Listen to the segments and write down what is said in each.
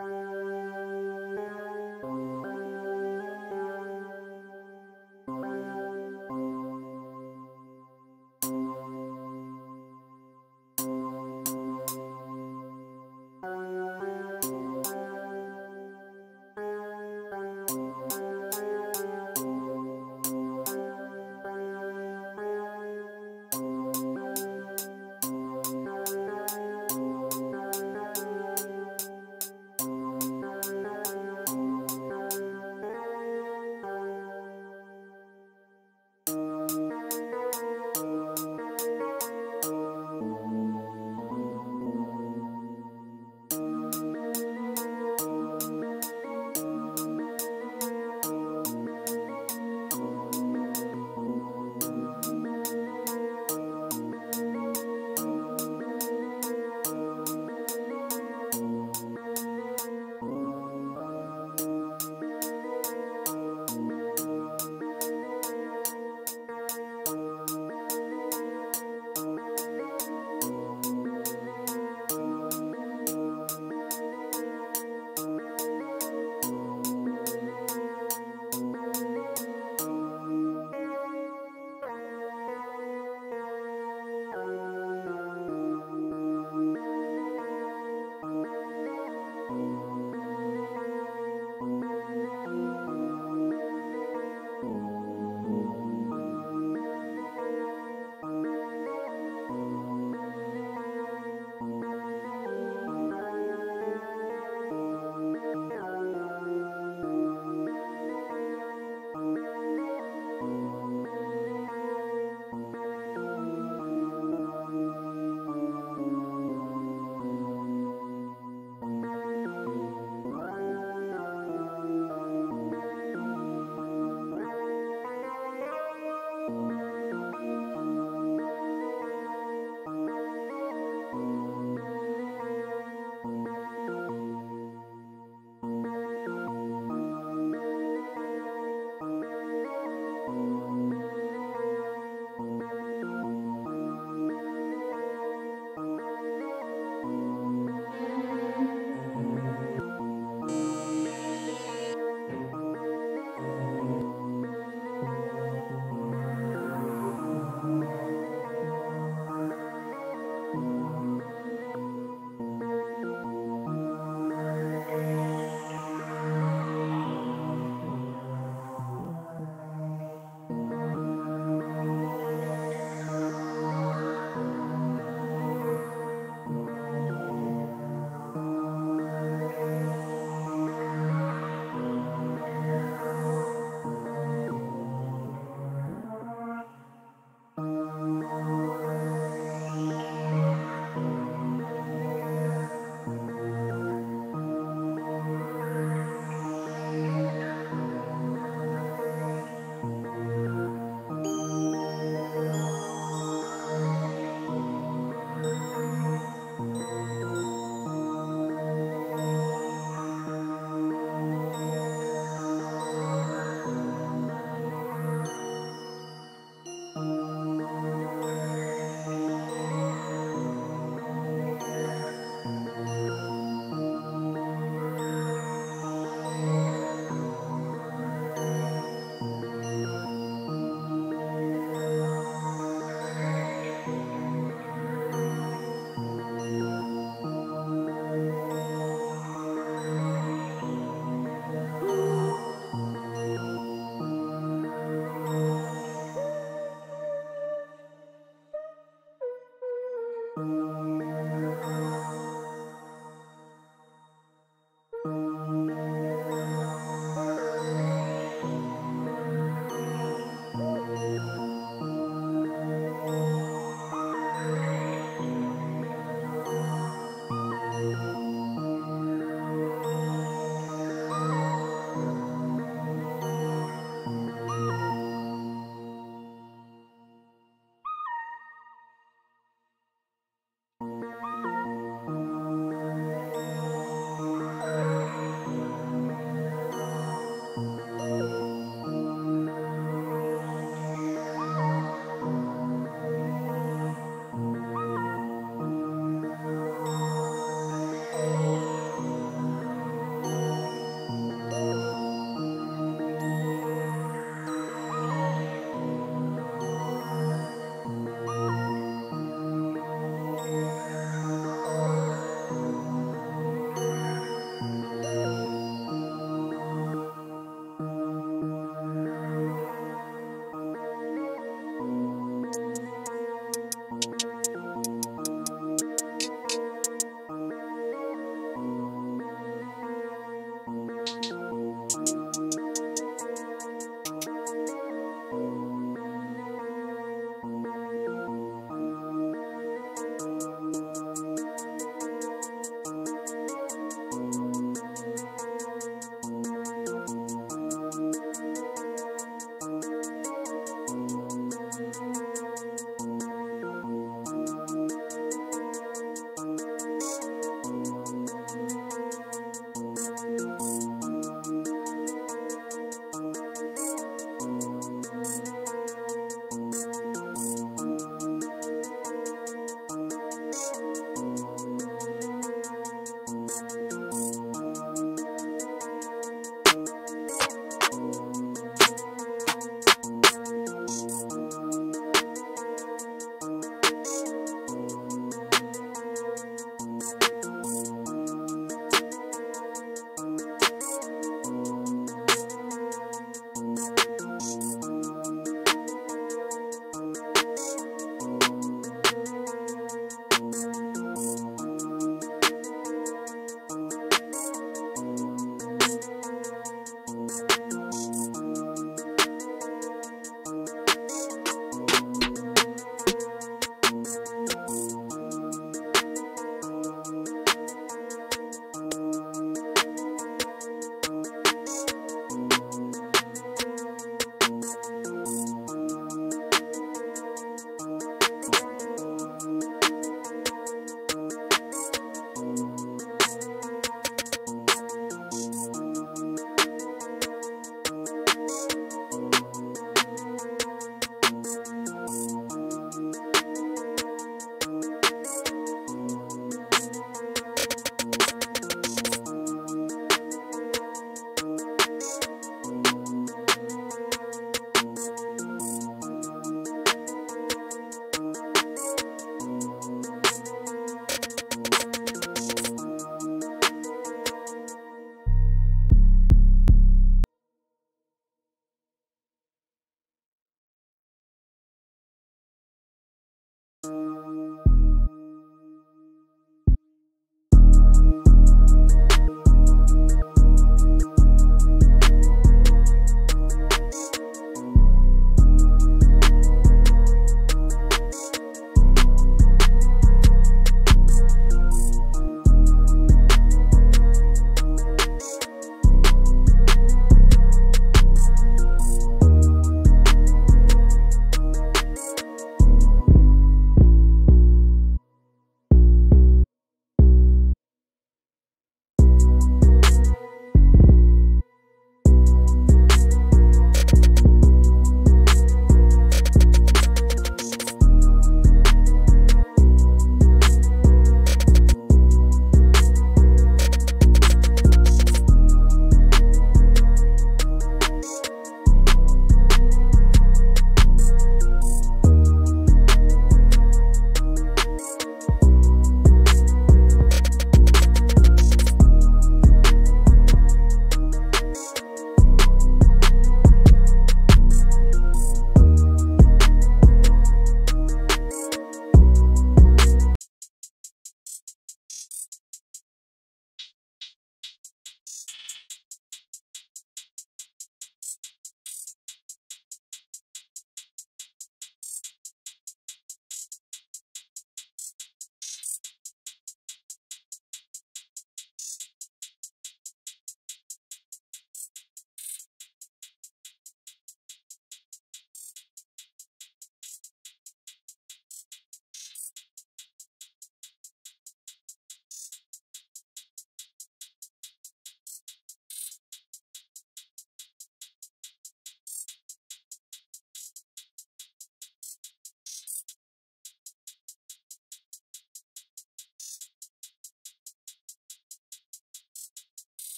Thank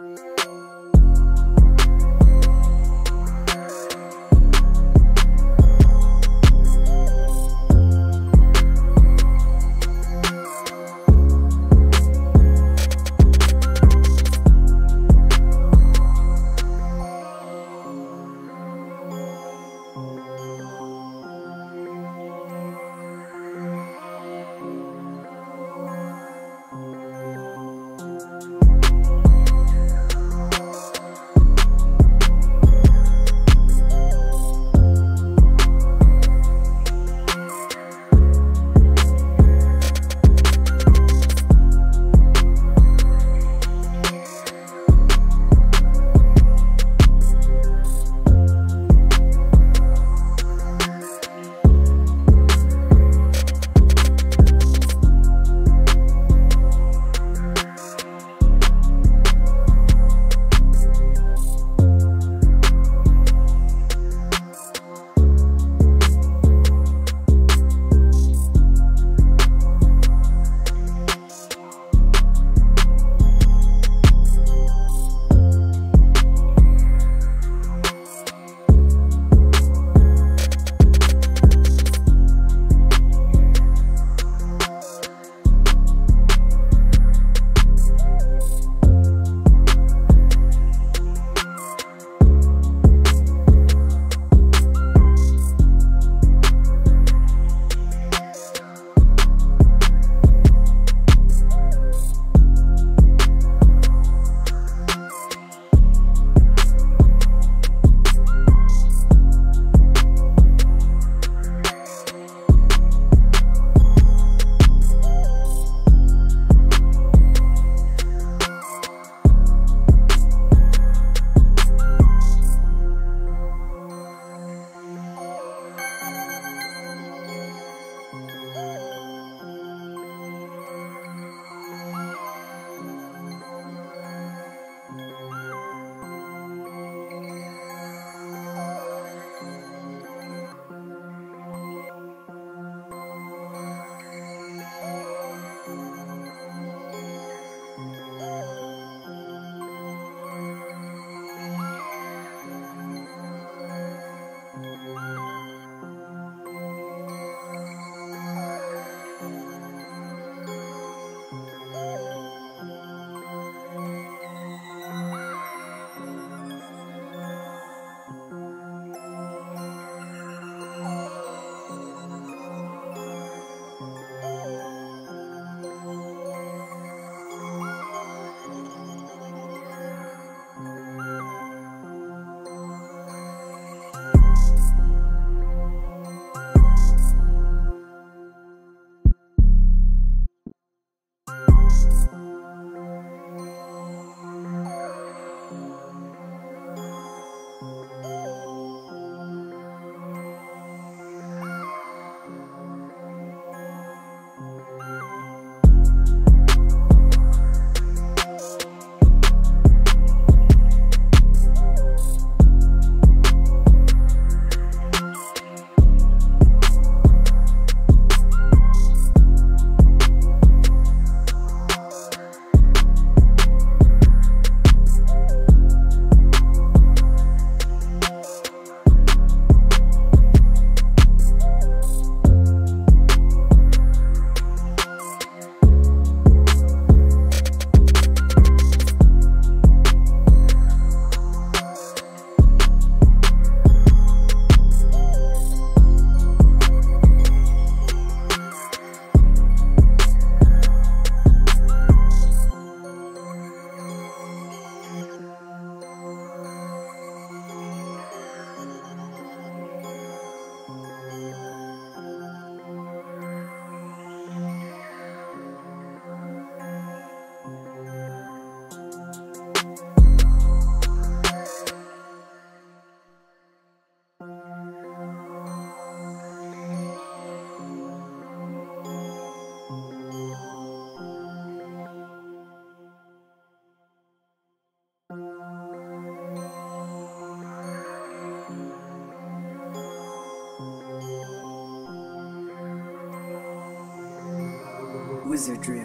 Música Wizardry